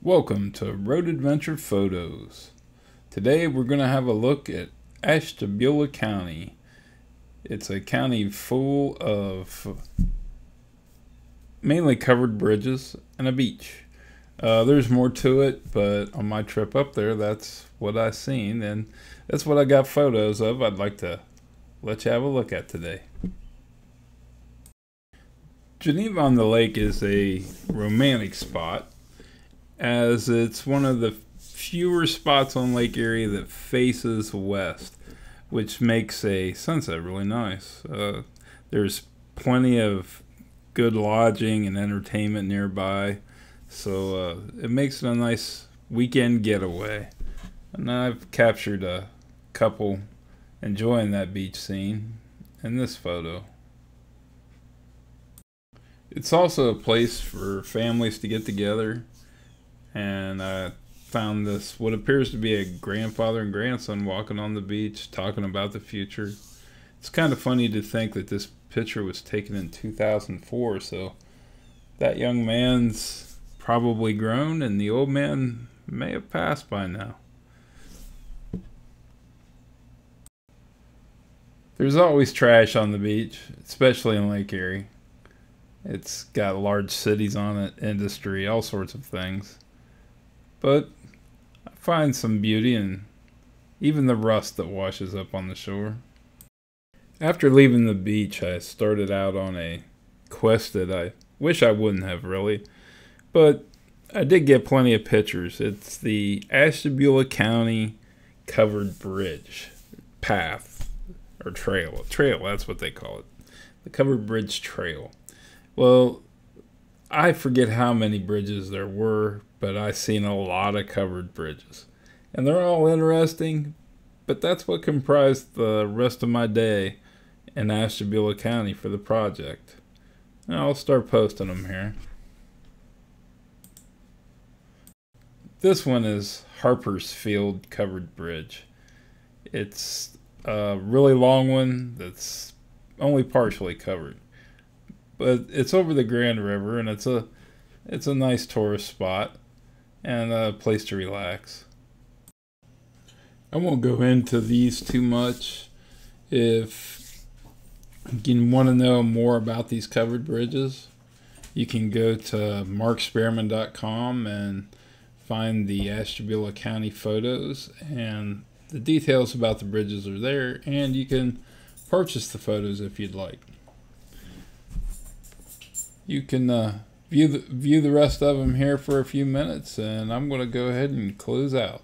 Welcome to Road Adventure Photos. Today we're going to have a look at Ashtabula County. It's a county full of mainly covered bridges and a beach. Uh, there's more to it, but on my trip up there, that's what I seen, and that's what I got photos of. I'd like to let you have a look at today. Geneva on the Lake is a romantic spot as it's one of the fewer spots on Lake Erie that faces west, which makes a sunset really nice. Uh, there's plenty of good lodging and entertainment nearby, so uh, it makes it a nice weekend getaway. And I've captured a couple enjoying that beach scene in this photo. It's also a place for families to get together and I found this what appears to be a grandfather and grandson walking on the beach talking about the future. It's kind of funny to think that this picture was taken in 2004, so that young man's probably grown and the old man may have passed by now. There's always trash on the beach, especially in Lake Erie. It's got large cities on it, industry, all sorts of things. But I find some beauty in even the rust that washes up on the shore. After leaving the beach, I started out on a quest that I wish I wouldn't have really, but I did get plenty of pictures. It's the Ashtabula County Covered Bridge Path or Trail. Trail, that's what they call it. The Covered Bridge Trail. Well, I forget how many bridges there were, but I've seen a lot of covered bridges. And they're all interesting, but that's what comprised the rest of my day in Ashtabula County for the project. I'll start posting them here. This one is Harpersfield Covered Bridge. It's a really long one that's only partially covered. But it's over the Grand River and it's a it's a nice tourist spot and a place to relax. I won't go into these too much. If you want to know more about these covered bridges, you can go to markspearman.com and find the Ashtabula County photos and the details about the bridges are there and you can purchase the photos if you'd like. You can uh, view the, view the rest of them here for a few minutes and I'm going to go ahead and close out.